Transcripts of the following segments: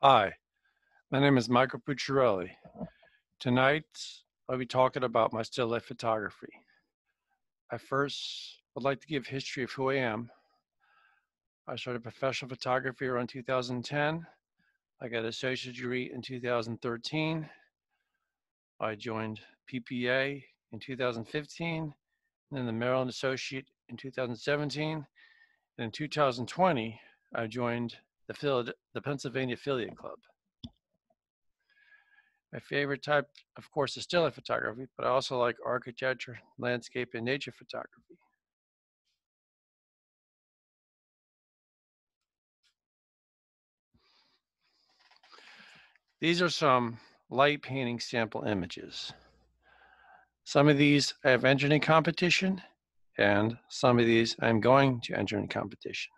Hi, my name is Michael Pucciarelli. Tonight, I'll be talking about my still life photography. I first would like to give history of who I am. I started professional photography around 2010. I got an associate degree in 2013. I joined PPA in 2015, and then the Maryland Associate in 2017. And in 2020, I joined the, Philad- the Pennsylvania Affiliate Club. My favorite type, of course, is still photography, but I also like architecture, landscape, and nature photography. These are some light painting sample images. Some of these I have entered in competition, and some of these I'm going to enter in competition.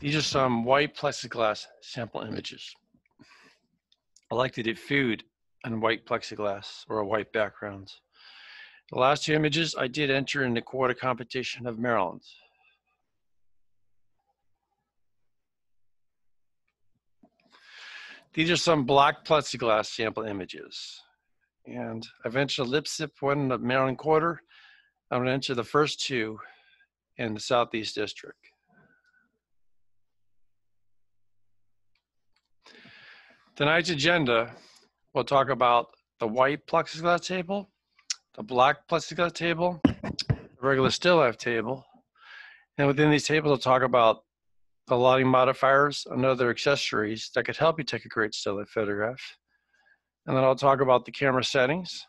These are some white plexiglass sample images. I like to do food on white plexiglass or a white backgrounds. The last two images I did enter in the quarter competition of Maryland. These are some black plexiglass sample images. And I've entered a lip sip one in the Maryland quarter. I'm gonna enter the first two in the Southeast District. Tonight's agenda, we'll talk about the white plexiglass table, the black plexiglass table, the regular still life table. And within these tables, I'll talk about the lighting modifiers and other accessories that could help you take a great still life photograph. And then I'll talk about the camera settings.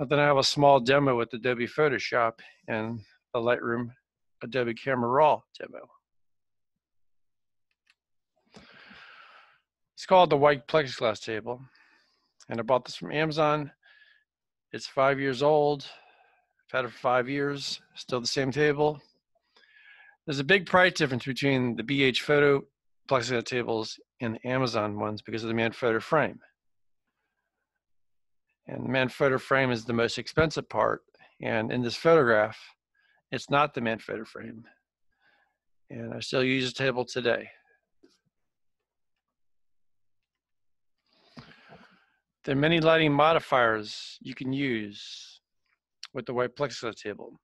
And then I have a small demo with Adobe Photoshop and the Lightroom Adobe Camera Raw demo. It's called the white plexiglass table. And I bought this from Amazon. It's five years old. I've had it for five years, still the same table. There's a big price difference between the BH photo plexiglass tables and the Amazon ones because of the Manfrotto frame. And the Manfrotto frame is the most expensive part. And in this photograph, it's not the Manfrotto frame. And I still use the table today. There are many lighting modifiers you can use with the white plexiglass table.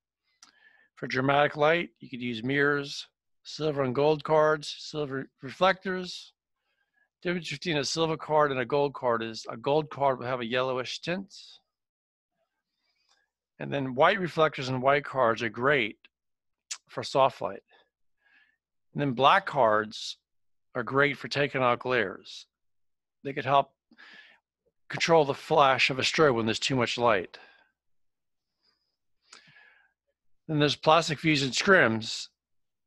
For dramatic light, you could use mirrors, silver and gold cards, silver reflectors. The difference between a silver card and a gold card is a gold card will have a yellowish tint. And then white reflectors and white cards are great for soft light. And then black cards are great for taking out glares. They could help control the flash of a strobe when there's too much light. Then there's plastic fusion scrims.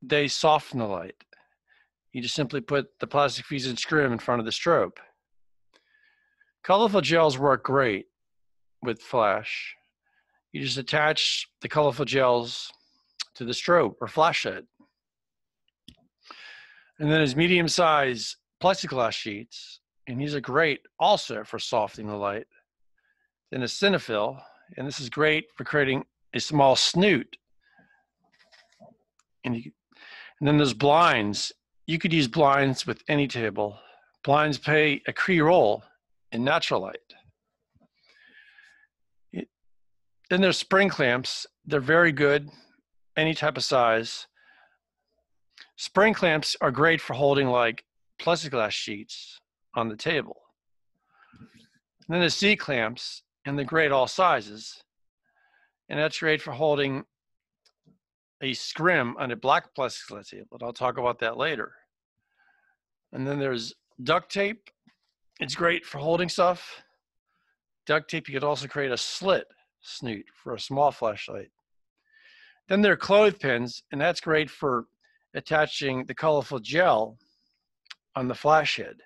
They soften the light. You just simply put the plastic fusion scrim in front of the strobe. Colorful gels work great with flash. You just attach the colorful gels to the strobe or flash head. And then there's medium size plexiglass sheets and these are great also for softening the light. Then a Cinefoil, and this is great for creating a small snoot. And, you, and then there's blinds. You could use blinds with any table. Blinds play a key role in natural light. It, then there's spring clamps. They're very good, any type of size. Spring clamps are great for holding like plexiglass sheets on the table. And then the C clamps, and the great all sizes. And that's great for holding a scrim on a black plexiglass table, but I'll talk about that later. And then there's duct tape. It's great for holding stuff. Duct tape, you could also create a slit snoot for a small flashlight. Then there are clothespins, and that's great for attaching the colorful gel on the flash head.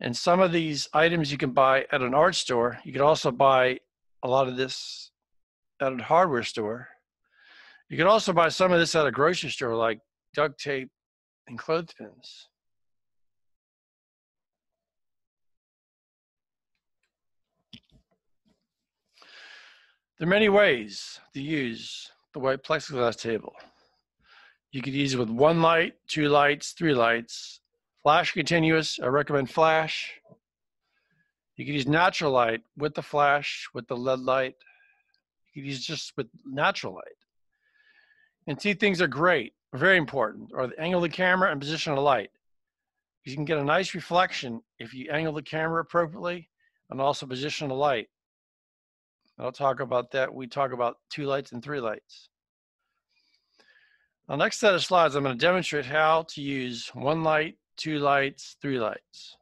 And some of these items you can buy at an art store. You can also buy a lot of this at a hardware store. You can also buy some of this at a grocery store, like duct tape and clothespins. There are many ways to use the white plexiglass table. You could use it with one light, two lights, three lights. Flash continuous, I recommend flash. You could use natural light with the flash, with the LED light. You could use just with natural light. And two things are great, very important, are the angle of the camera and position of light. You can get a nice reflection if you angle the camera appropriately and also position the light. I'll talk about that. We talk about two lights and three lights. The next set of slides, I'm going to demonstrate how to use one light, two lights, three lights.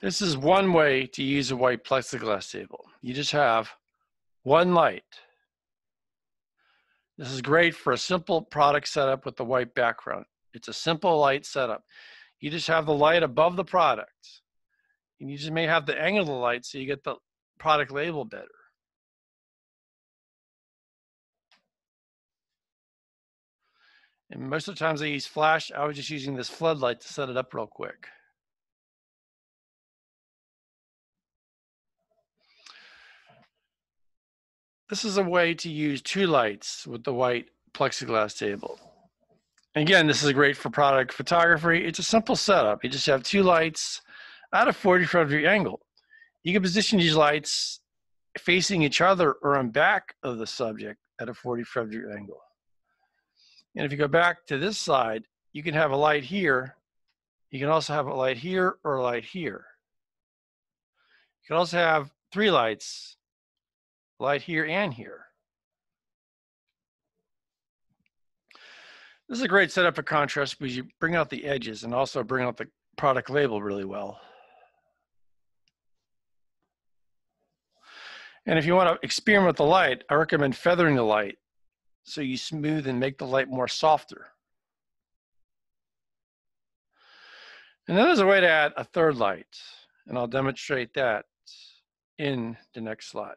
This is one way to use a white plexiglass table. You just have one light. This is great for a simple product setup with the white background. It's a simple light setup. You just have the light above the product. And you just may have the angle of the light so you get the product label better. And most of the times I use flash, I was just using this floodlight to set it up real quick. This is a way to use two lights with the white plexiglass table. Again, this is great for product photography. It's a simple setup. You just have two lights at a 45 degree angle. You can position these lights facing each other or on back of the subject at a 45 degree angle. And if you go back to this side, you can have a light here. You can also have a light here or a light here. You can also have three lights light here and here. This is a great setup for contrast because you bring out the edges and also bring out the product label really well. And if you want to experiment with the light, I recommend feathering the light so you smooth and make the light more softer. And then there's a way to add a third light, and I'll demonstrate that in the next slide.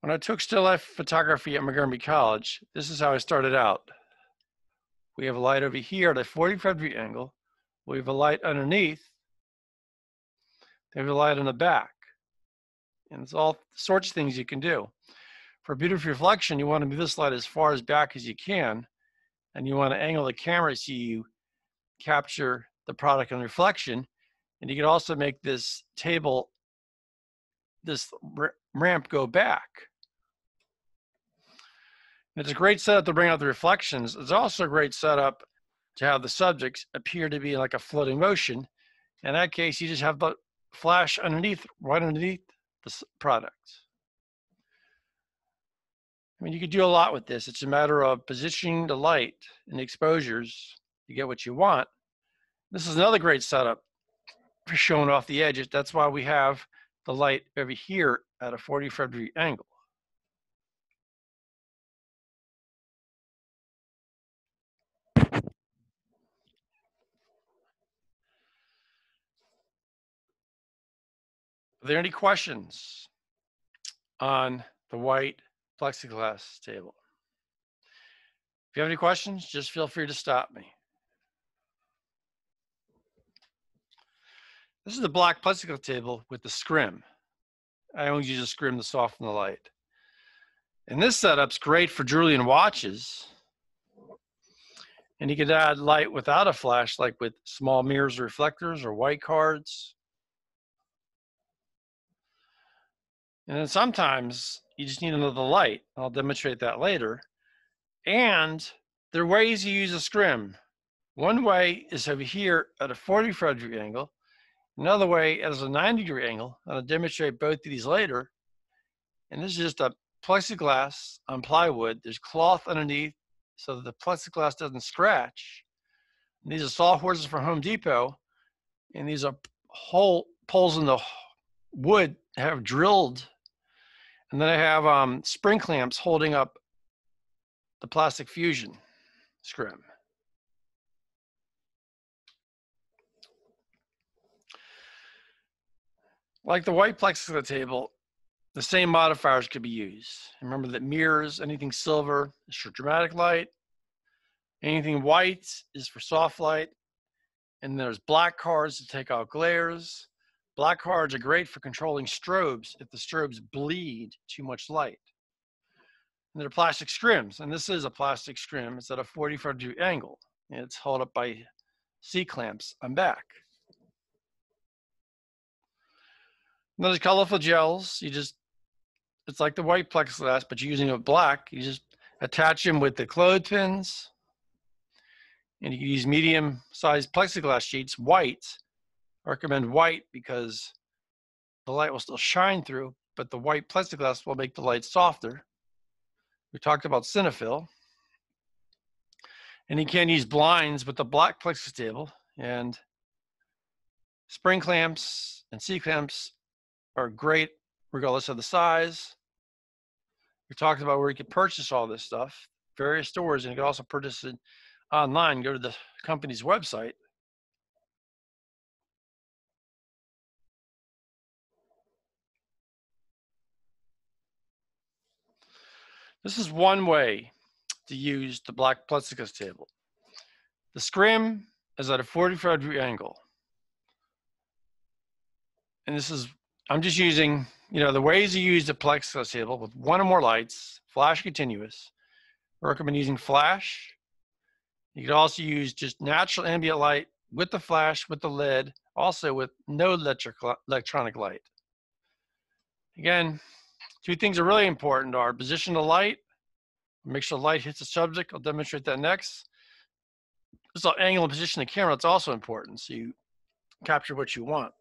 When I took still life photography at Montgomery College, this is how I started out. We have a light over here at a 45 degree angle. We have a light underneath. They have a light on the back. And it's all sorts of things you can do. For beautiful reflection, you want to move this light as far as back as you can. And you want to angle the camera so you capture the product and reflection. And you can also make this table, this ramp go back. It's a great setup to bring out the reflections. It's also a great setup to have the subjects appear to be like a floating motion. In that case, you just have the flash underneath, right underneath the product. I mean, you could do a lot with this. It's a matter of positioning the light and the exposures to get what you want. This is another great setup for showing off the edges. That's why we have the light over here at a 45 degree angle. Are there any questions on the white plexiglass table? If you have any questions, just feel free to stop me. This is the black plexiglass table with the scrim. I only use a scrim to soften the light. And this setup's great for Julian watches. And you could add light without a flash, like with small mirrors or reflectors or white cards. And then sometimes you just need another light. I'll demonstrate that later. And there are ways you use a scrim. One way is over here at a 45 degree angle. Another way is a 90 degree angle. I'll demonstrate both of these later. And this is just a plexiglass on plywood. There's cloth underneath so that the plexiglass doesn't scratch. And these are sawhorses from Home Depot. And these are hole poles in the wood have drilled and then I have um, spring clamps holding up the plastic fusion scrim. Like the white plexiglass table, the same modifiers could be used. Remember that mirrors, anything silver is for dramatic light, anything white is for soft light, And there's black cards to take out glares. Black cards are great for controlling strobes if the strobes bleed too much light. And they're plastic scrims, and this is a plastic scrim. It's at a 45 degree angle. It's held up by C-clamps on back. And there's colorful gels, you just, it's like the white plexiglass, but you're using a black. You just attach them with the clothespins. And you can use medium sized plexiglass sheets, white. I recommend white because the light will still shine through, but the white plexiglass will make the light softer. We talked about Cinefoil. And you can use blinds with the black plexiglass table and spring clamps and C clamps are great regardless of the size. We talked about where you can purchase all this stuff, various stores, and you can also purchase it online. Go to the company's website. This is one way to use the black plexiglass table. The scrim is at a 45 degree angle. And this is, I'm just using, you know, the ways you use the plexiglass table with one or more lights, flash continuous. I recommend using flash. You could also use just natural ambient light with the flash, with the lid, also with no electric, electronic light. Again, two things are really important are position the light Make sure the light hits the subject. I'll demonstrate that next. This angle and position of the camera, it's also important. So you capture what you want.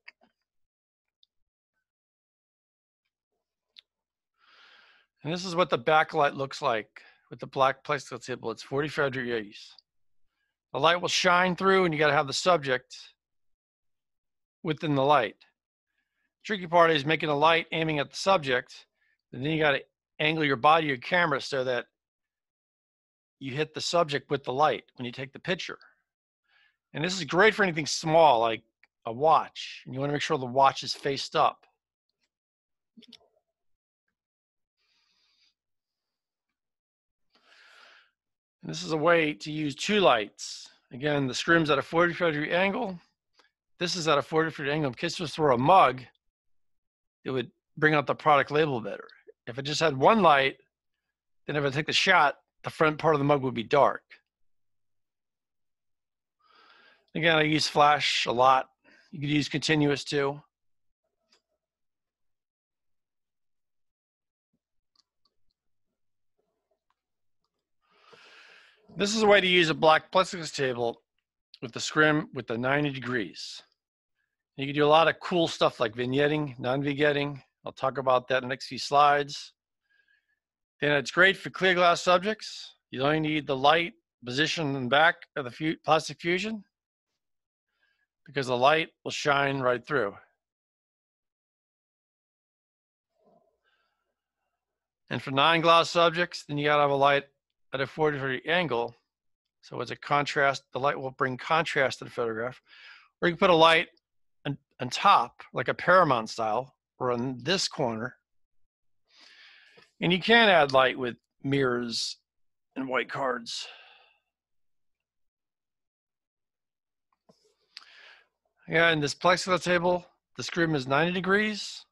And this is what the backlight looks like with the black plexiglass table. It's 45 degrees. The light will shine through and you gotta have the subject within the light. Tricky part is making the light aiming at the subject, and then you gotta angle your body, your camera so that you hit the subject with the light when you take the picture. And this is great for anything small like a watch. And you want to make sure the watch is faced up. And this is a way to use two lights. Again, the scrim's at a 45 degree angle. This is at a 45 degree angle. In case you throw a mug, it would bring out the product label better. If it just had one light, then if I take the shot, the front part of the mug would be dark. Again, I use flash a lot. You could use continuous too. This is a way to use a black plexiglass table with the scrim with the 90 degrees. You can do a lot of cool stuff like vignetting, non-vignetting. I'll talk about that in the next few slides. Then it's great for clear glass subjects. You only need the light position and back of the plastic fusion because the light will shine right through. And for non-glass subjects, then you gotta have a light at a 40 degree angle. So it's a contrast, the light will bring contrast to the photograph. Or you can put a light on, on top, like a Paramount style, or on this corner, and you can add light with mirrors and white cards. Yeah, in this plexiglass table, the scrim is 90 degrees.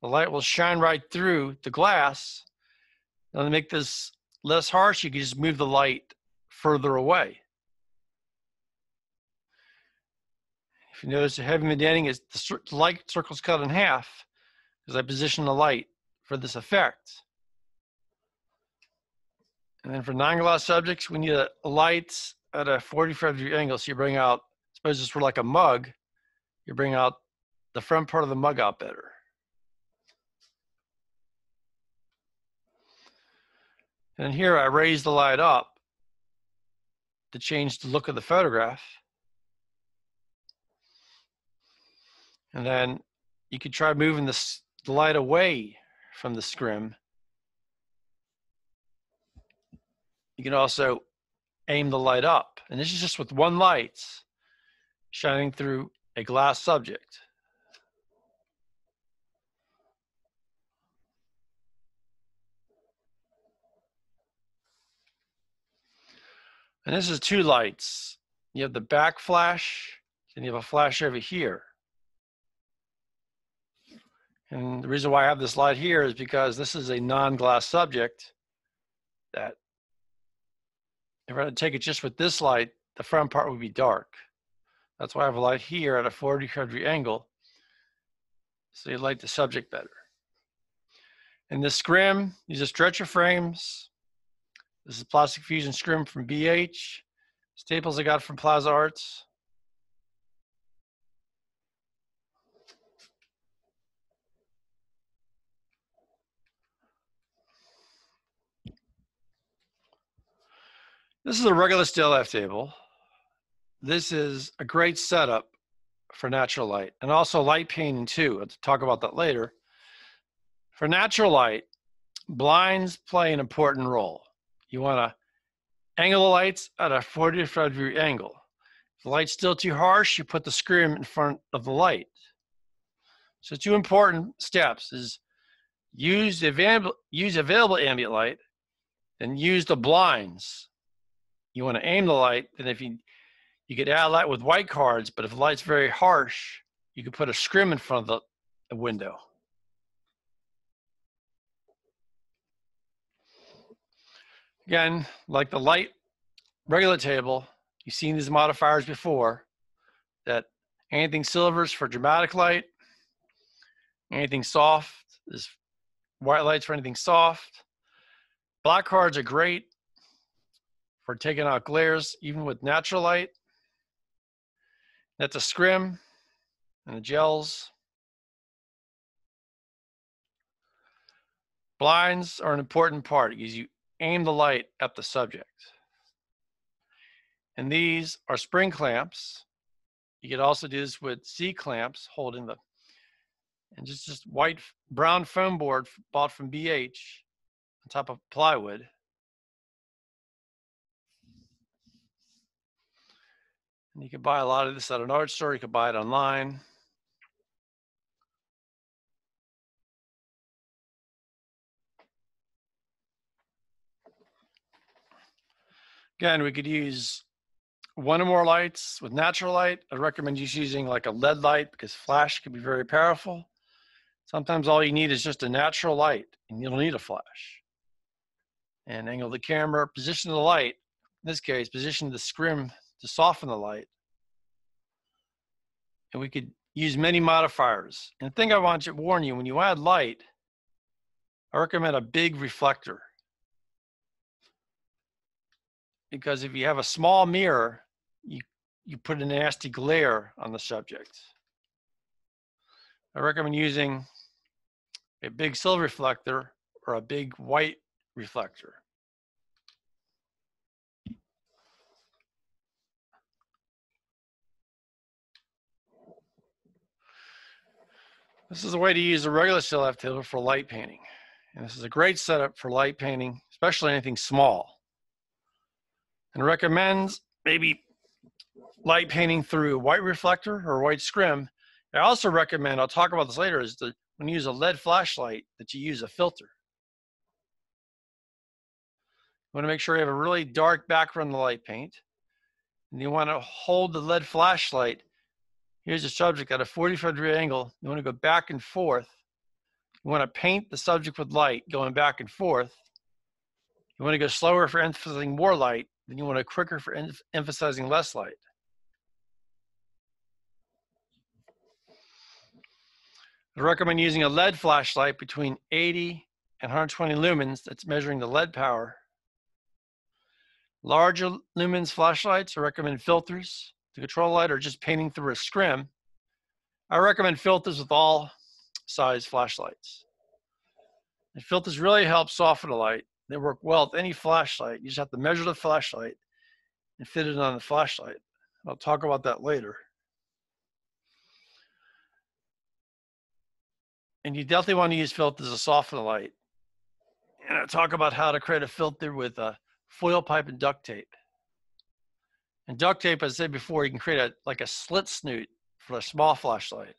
The light will shine right through the glass. Now to make this less harsh, you can just move the light further away. You notice the heavy vignetting is the light circle's cut in half because I position the light for this effect. And then for non-glass subjects, we need a light at a 45 degree angle. So you bring out, suppose this were like a mug, you bring out the front part of the mug out better. And here I raise the light up to change the look of the photograph. And then you could try moving the light away from the scrim. You can also aim the light up. And this is just with one light shining through a glass subject. And this is two lights you have the back flash, and you have a flash over here. And mm-hmm. the reason why I have this light here is because this is a non-glass subject that if I were to take it just with this light, the front part would be dark. That's why I have a light here at a 40 degree angle. So you light the subject better. And this scrim, these are stretcher frames. This is plastic fusion scrim from BH. Staples I got from Plaza Arts. This is a regular still life table. This is a great setup for natural light and also light painting too. I'll talk about that later. For natural light, blinds play an important role. You want to angle the lights at a 45 degree angle. If the light's still too harsh, you put the scrim in front of the light. So two important steps is use, use available ambient light, and use the blinds you want to aim the light, then if you you could add light with white cards, but if the light's very harsh, you could put a scrim in front of the, the window. Again, like the light regular table, you've seen these modifiers before, that anything silvers for dramatic light, anything soft is white lights for anything soft. Black cards are great for taking out glares, even with natural light. That's a scrim and the gels. Blinds are an important part because you aim the light at the subject. And these are spring clamps. You could also do this with C clamps holding the, and just, just white, brown foam board bought from BH on top of plywood. And you can buy a lot of this at an art store. You can buy it online. Again, we could use one or more lights with natural light. I recommend just using like a LED light because flash can be very powerful. Sometimes all you need is just a natural light and you don't need a flash. And angle the camera, position the light, in this case, position the scrim to soften the light. And we could use many modifiers. And the thing I want to warn you, when you add light, I recommend a big reflector. Because if you have a small mirror, you, you put a nasty glare on the subject. I recommend using a big silver reflector or a big white reflector. This is a way to use a regular life table for light painting. And this is a great setup for light painting, especially anything small. And recommends maybe light painting through white reflector or white scrim. I also recommend, I'll talk about this later, is that when you use a LED flashlight that you use a filter. You want to make sure you have a really dark background the light paint. And you want to hold the LED flashlight Here's a subject at a 45 degree angle. You want to go back and forth. You want to paint the subject with light going back and forth. You want to go slower for emphasizing more light, then you want to quicker for em emphasizing less light. I recommend using a LED flashlight between 80 and 120 lumens that's measuring the LED power. Larger lumens flashlights, I recommend filters to control light or just painting through a scrim, I recommend filters with all size flashlights. And filters really help soften the light. They work well with any flashlight. You just have to measure the flashlight and fit it on the flashlight. I'll talk about that later. And you definitely want to use filters to soften the light. And I'll talk about how to create a filter with a foil pipe and duct tape. And duct tape, as I said before, you can create a like a slit snoot for a small flashlight.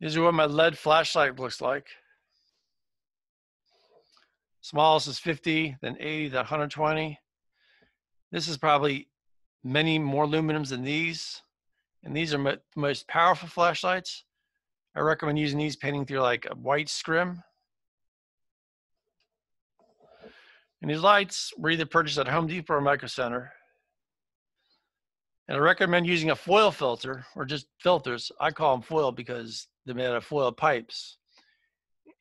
These are what my LED flashlight looks like. Smallest is 50, then 80, then 120. This is probably many more luminums than these. And these are the most powerful flashlights. I recommend using these painting through like a white scrim. And these lights were either purchased at Home Depot or Micro Center. And I recommend using a foil filter or just filters. I call them foil because they're made out of foil pipes.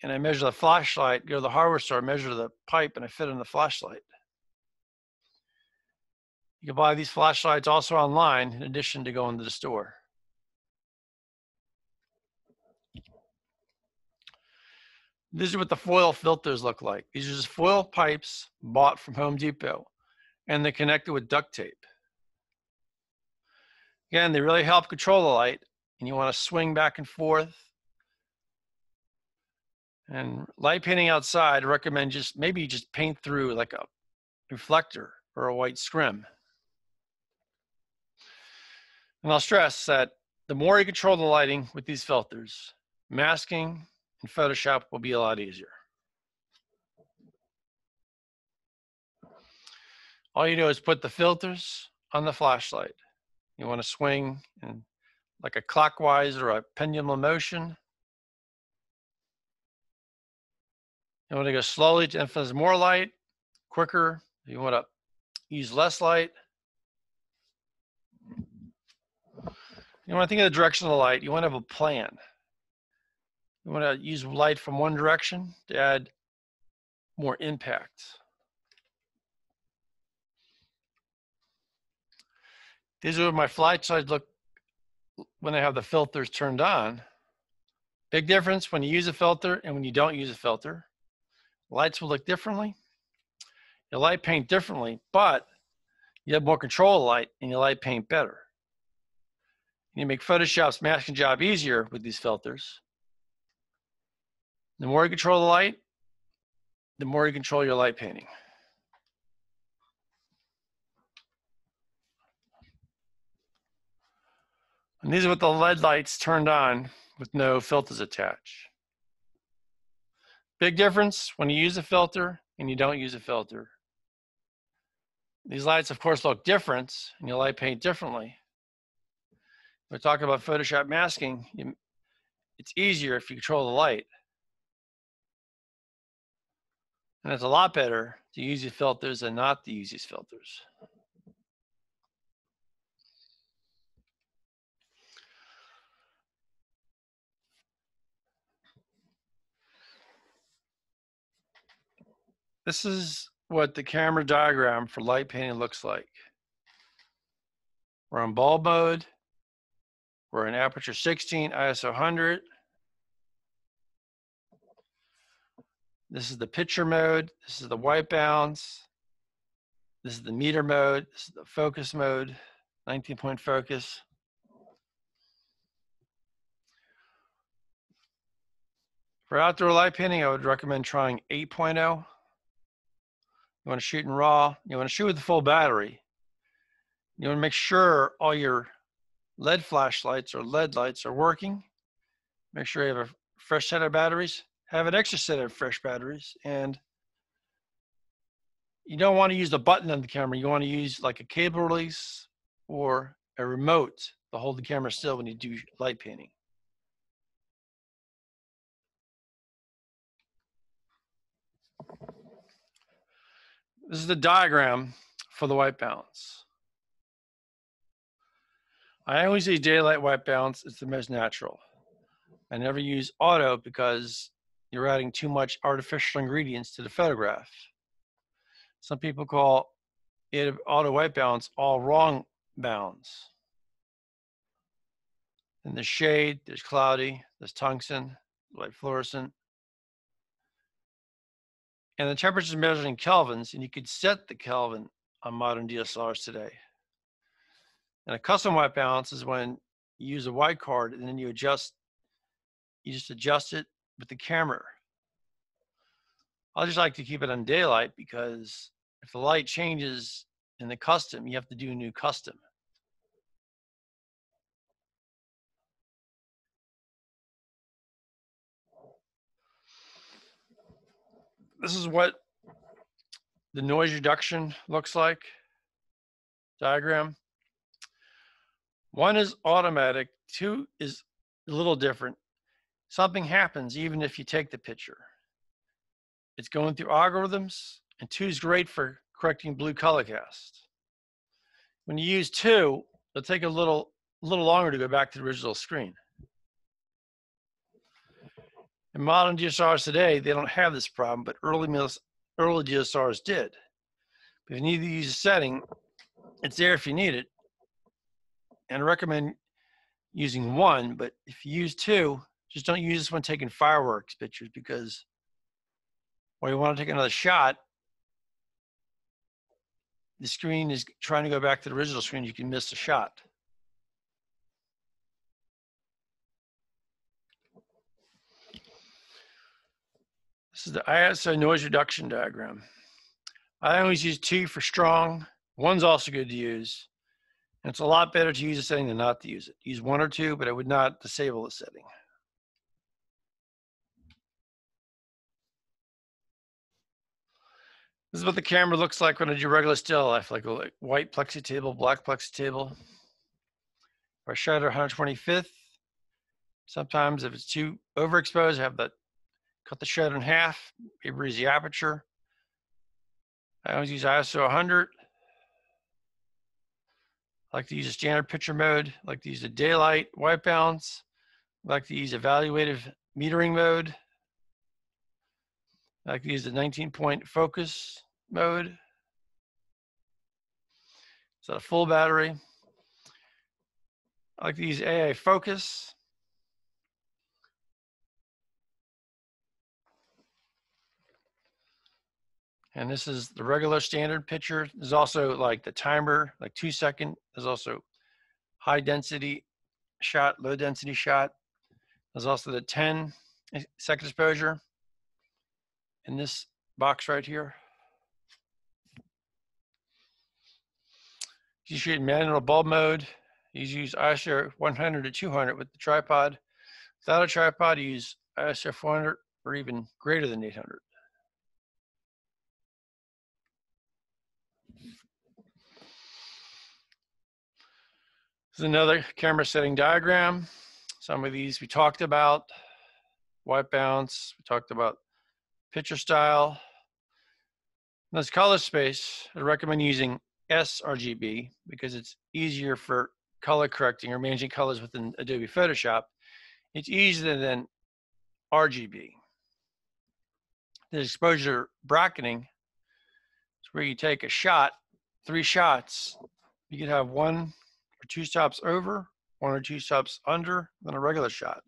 And I measure the flashlight, go to the hardware store, measure the pipe, and I fit in the flashlight. You can buy these flashlights also online in addition to going to the store. This is what the foil filters look like. These are just foil pipes bought from Home Depot and they're connected with duct tape. Again, they really help control the light and you want to swing back and forth. And light painting outside, I recommend just maybe just paint through like a reflector or a white scrim. And I'll stress that the more you control the lighting with these filters, masking and Photoshop will be a lot easier. All you do is put the filters on the flashlight. You want to swing in like a clockwise or a pendulum motion. You want to go slowly to emphasize more light, quicker. You want to use less light. You want to think of the direction of the light. You want to have a plan. You want to use light from one direction to add more impact. These are my flight sides look when I have the filters turned on. Big difference when you use a filter and when you don't use a filter. Lights will look differently. Your light paint differently, but you have more control of light and your light paint better. You make Photoshop's masking job easier with these filters. The more you control the light, the more you control your light painting. And these are with the LED lights turned on with no filters attached. Big difference when you use a filter and you don't use a filter. These lights, of course, look different and your light paint differently. We're talking about Photoshop masking. It's easier if you control the light. And it's a lot better to use these filters than not to use these filters. This is what the camera diagram for light painting looks like. We're on bulb mode. We're in aperture 16, ISO 100. This is the picture mode. This is the white balance. This is the meter mode. This is the focus mode, 19 point focus. For outdoor light painting, I would recommend trying 8.0. You want to shoot in RAW. You want to shoot with the full battery. You want to make sure all your LED flashlights or LED lights are working. Make sure you have a fresh set of batteries have an extra set of fresh batteries and you don't want to use the button on the camera. You want to use like a cable release or a remote to hold the camera still when you do light painting. This is the diagram for the white balance. I always use daylight white balance. It's the most natural. I never use auto because you're adding too much artificial ingredients to the photograph. Some people call it auto white balance all wrong balance. In the shade, there's cloudy, there's tungsten, white fluorescent. And the temperature is measured in kelvins, and you could set the Kelvin on modern DSLRs today. And a custom white balance is when you use a white card and then you adjust, you just adjust it with the camera. I just like to keep it on daylight because if the light changes in the custom, you have to do a new custom. This is what the noise reduction looks like diagram. One is automatic, two is a little different. Something happens even if you take the picture. It's going through algorithms, and two is great for correcting blue color cast. When you use two, it'll take a little, little longer to go back to the original screen. In modern DSLRs today, they don't have this problem, but early, mills early DSLRs did. But if you need to use a setting, it's there if you need it. And I recommend using one, but if you use two, just don't use this when taking fireworks pictures because when you want to take another shot, the screen is trying to go back to the original screen, you can miss the shot. This is the ISO noise reduction diagram. I always use two for strong. One's also good to use. And it's a lot better to use a setting than not to use it. Use one or two, but I would not disable the setting. This is what the camera looks like when I do regular still life, like a white plexi table, black plexi table. If I shutter 125th, sometimes if it's too overexposed, I have that cut the shutter in half, maybe raise the aperture. I always use ISO 100. I like to use a standard picture mode. I like to use a daylight white balance. I like to use evaluative metering mode. I like to use the 19 point focus mode. Is that a full battery? I like to use AI focus. And this is the regular standard picture. There's also like the timer, like two second. There's also high density shot, low density shot. There's also the 10 second exposure in this box right here. You in manual bulb mode. You use ISO 100 to 200 with the tripod. Without a tripod, you use ISO 400 or even greater than 800. This is another camera setting diagram. Some of these we talked about. White balance, we talked about picture style. This color space, I recommend using sRGB because it's easier for color correcting or managing colors within Adobe Photoshop. It's easier than RGB. The exposure bracketing is where you take a shot, three shots. You can have one or two stops over, one or two stops under, than a regular shot.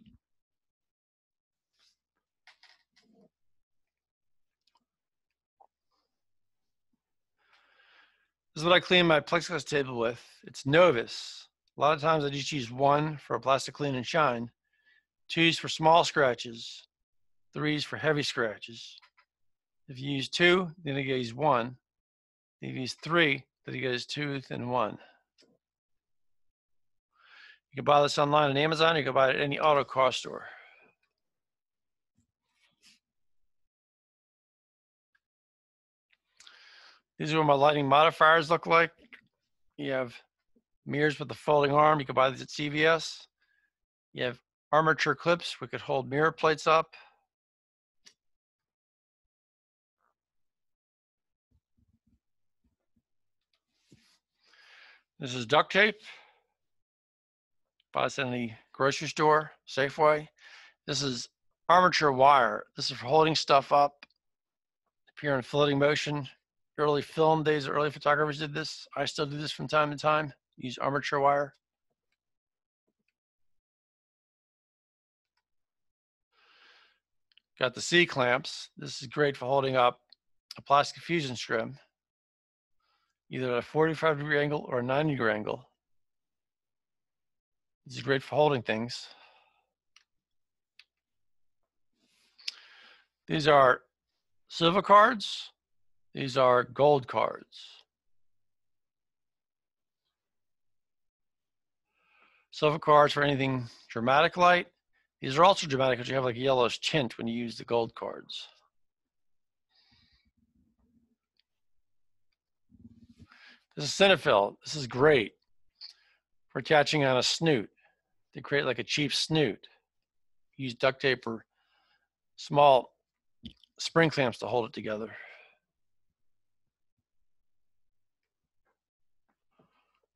This is what I clean my plexiglass table with. It's Novus. A lot of times I just use one for a plastic clean and shine, two's for small scratches, three's for heavy scratches. If you use two, then you use one. If you use three, then you use two, then one. You can buy this online on Amazon. You can buy it at any auto car store. These are what my lighting modifiers look like. You have mirrors with the folding arm. You can buy these at CVS. You have armature clips. We could hold mirror plates up. This is duct tape. Buy this in the grocery store, Safeway. This is armature wire. This is for holding stuff up. If you're in floating motion, early film days, early photographers did this. I still do this from time to time. Use armature wire. Got the C clamps. This is great for holding up a plastic fusion strip, either at a 45 degree angle or a 90 degree angle. This is great for holding things. These are silver cards. These are gold cards. Silver cards for anything dramatic light. These are also dramatic because you have like a yellowish tint when you use the gold cards. This is Cinefoil. This is great for attaching on a snoot to create like a cheap snoot. Use duct tape or small spring clamps to hold it together.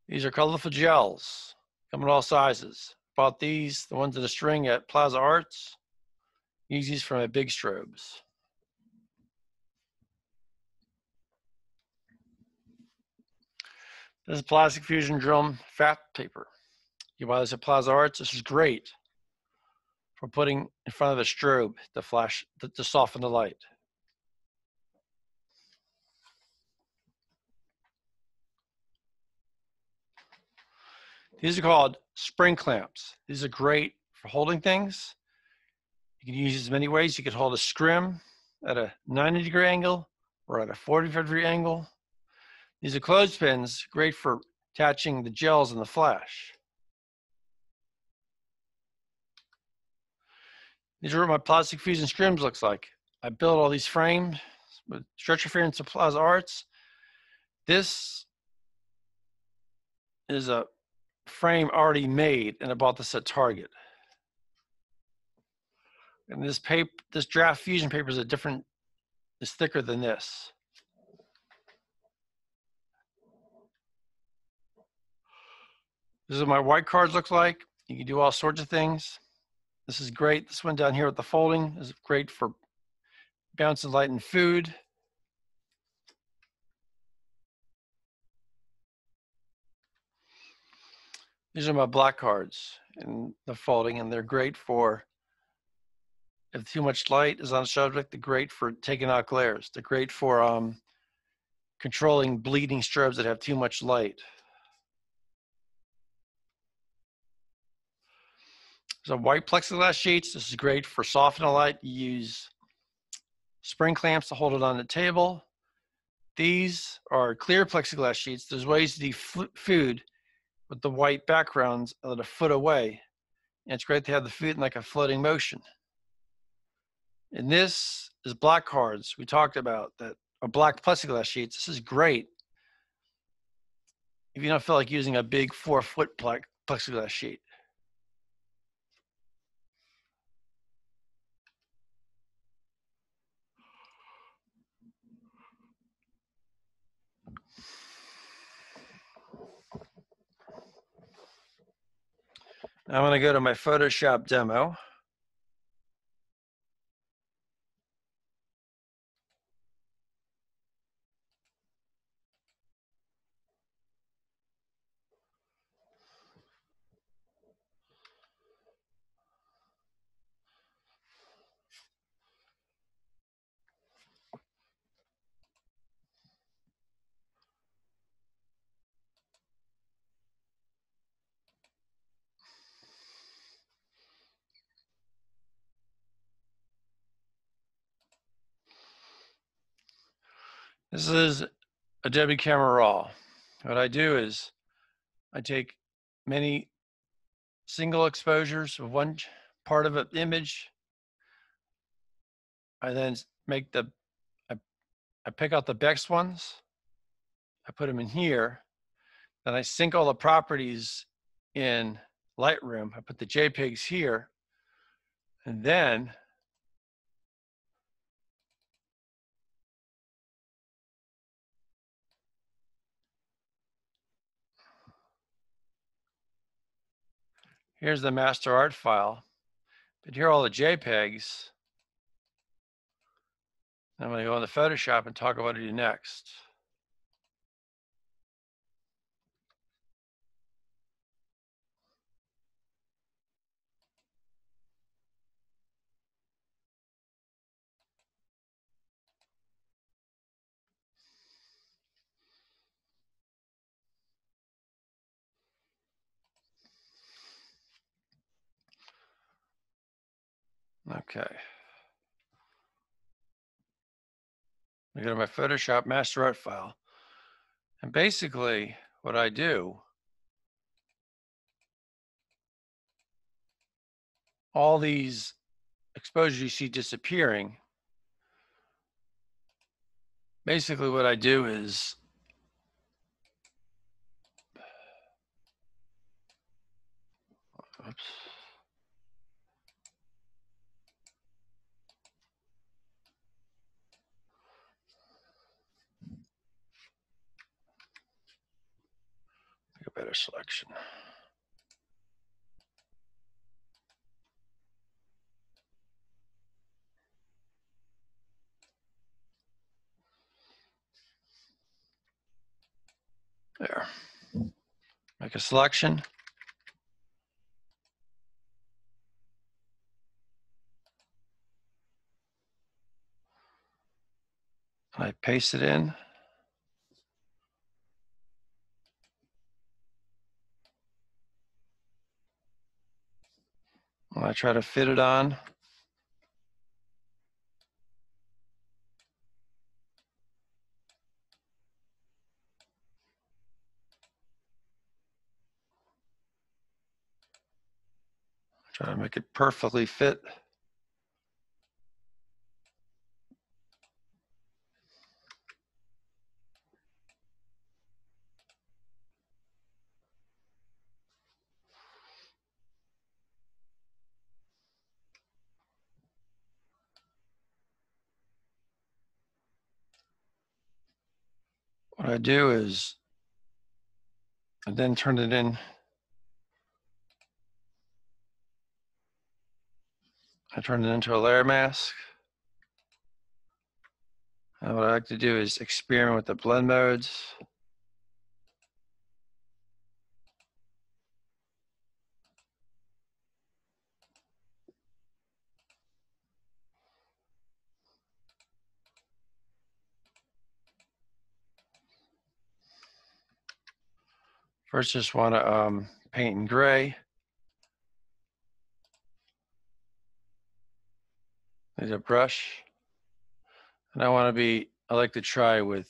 These are colorful gels, come in all sizes. Bought these, the ones in the string at Plaza Arts. Use these for my big strobes. This is plastic fusion drum fat paper. You buy this at Plaza Arts. This is great for putting in front of the strobe to flash to, to soften the light. These are called spring clamps. These are great for holding things. You can use as many ways. You could hold a scrim at a 90 degree angle or at a 45 degree angle. These are clothespins, great for attaching the gels in the flash. These are what my plastic fusion scrims looks like. I built all these frames with stretcher frame and Plaza Arts. This is a frame already made and I bought this at Target. And this paper, this draft fusion paper is a different, is thicker than this. This is what my white cards look like. You can do all sorts of things. This is great. This one down here with the folding is great for bouncing light and food. These are my black cards and the folding, and they're great for if too much light is on a subject, they're great for taking out glares. They're great for um, controlling bleeding strobes that have too much light. So white plexiglass sheets, this is great for softening light. You use spring clamps to hold it on the table. These are clear plexiglass sheets. There's ways to food with the white backgrounds at a foot away. And it's great to have the feet in like a floating motion. And this is black cards we talked about that are black plexiglass sheets. This is great if you don't feel like using a big four foot plexiglass sheet. I'm going to go to my Photoshop demo. This is Adobe Camera Raw. What I do is I take many single exposures of one part of an image. I then make the, I, I pick out the best ones. I put them in here. Then I sync all the properties in Lightroom. I put the JPEGs here. And then Here's the master art file. But here are all the JPEGs. I'm going to go into Photoshop and talk about what to do next. Okay. I go to my Photoshop master art file. And basically what I do, all these exposures you see disappearing, basically what I do is brush selection. There. Make a selection. I paste it in. I try to fit it on. Try to make it perfectly fit. What I do is I then turn it in. I turn it into a layer mask. And what I like to do is experiment with the blend modes. First, just want to um, paint in gray. Need a brush. And I want to be, I like to try with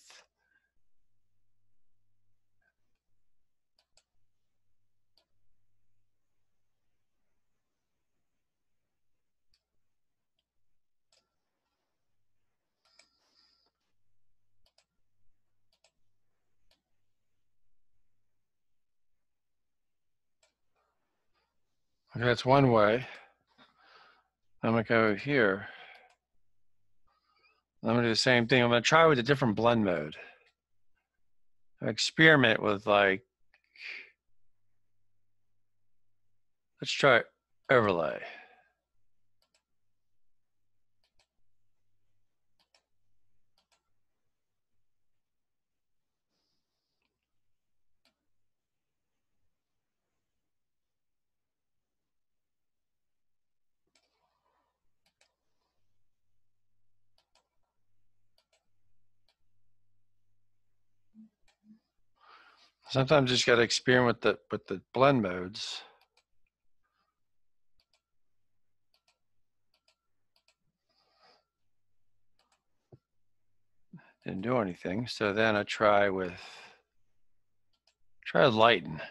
That's one way. I'm gonna go here. I'm gonna do the same thing. I'm gonna try with a different blend mode. Experiment with like, let's try overlay. Sometimes you just got to experiment with the with the blend modes. Didn't do anything. So then I try with try lighten.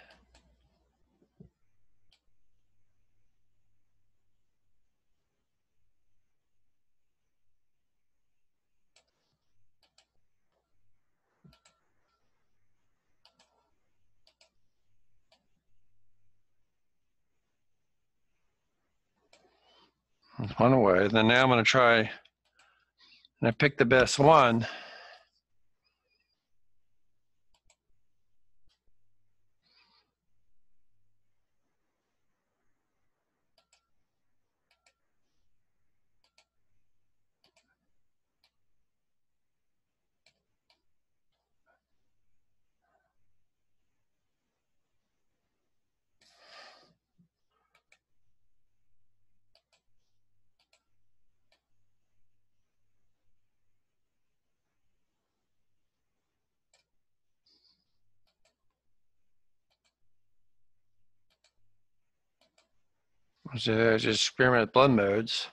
One way. Then now I'm going to try, and I picked the best one. So just experiment blend modes.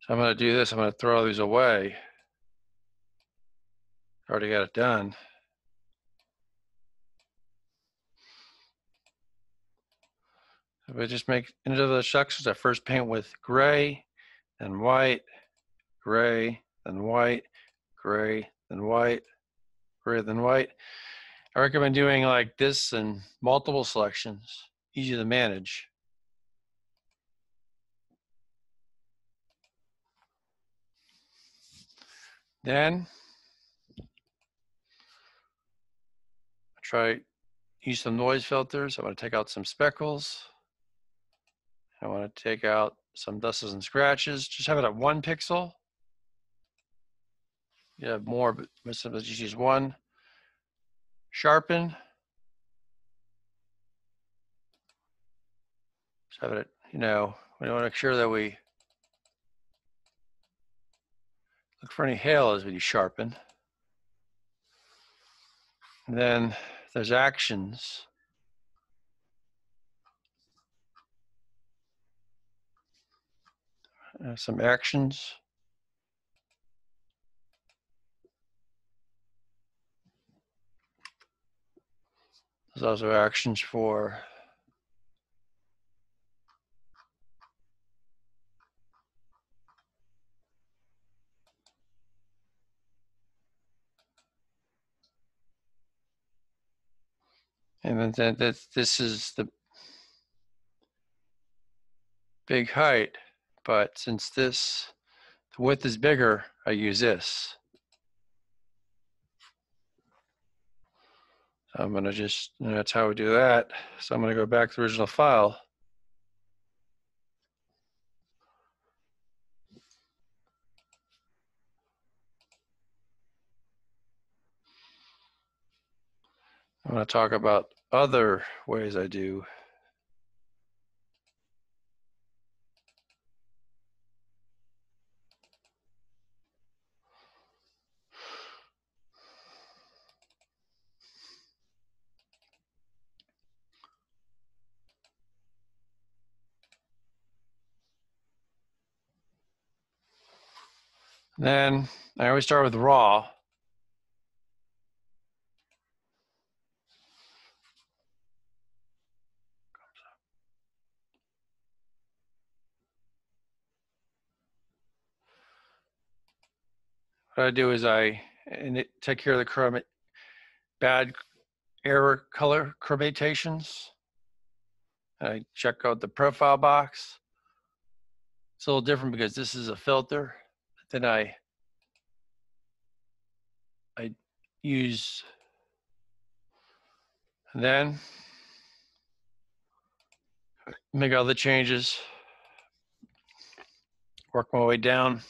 So I'm going to do this. I'm going to throw these away. Already got it done. If I just make individual sections, I first paint with gray, then white, gray, then white, gray, then white, gray, then white. I recommend doing like this and multiple selections, easy to manage. Then I try use some noise filters. I want to take out some speckles. I want to take out some dusters and scratches. Just have it at one pixel. You have more, but us just use one. Sharpen. Just have it, you know, we want to make sure that we look for any halos when you sharpen. And then there's actions. Uh, some actions. There's also actions for And then that, that this is the big height, but since this the width is bigger, I use this. I'm gonna just, that's how we do that. So I'm gonna go back to the original file. I'm gonna talk about other ways I do. Then I always start with raw. What I do is I and it, take care of the chroma, bad error color chromatations. I check out the profile box. It's a little different because this is a filter. Then I I use and then make all the changes. Work my way down.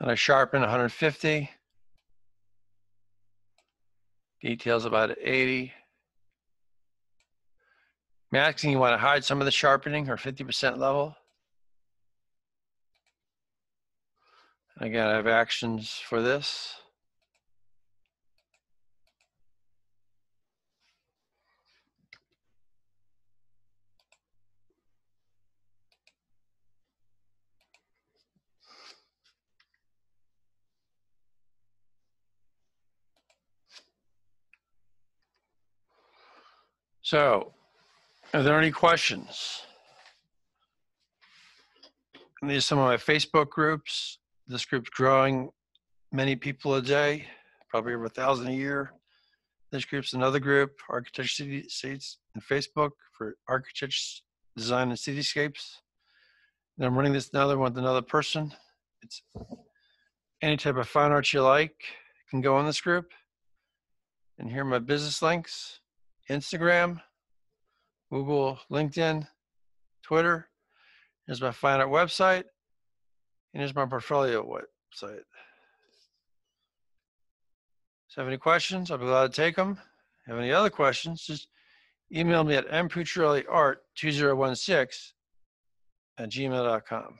And I sharpen 150. Details about 80. Masking, you want to hide some of the sharpening or 50% level. Again, I have actions for this. So, are there any questions? These are some of my Facebook groups. This group's growing many people a day, probably over a thousand a year. This group's another group, Architecture States and Facebook for architecture design and cityscapes. And I'm running this another one with another person. It's any type of fine art you like can go in this group. And here are my business links. Instagram, Google, LinkedIn, Twitter. Here's my fine art website. And here's my portfolio website. So have any questions? I'll be glad to take them. Have any other questions? Just email me at mpucciarelliart2016 at gmail.com.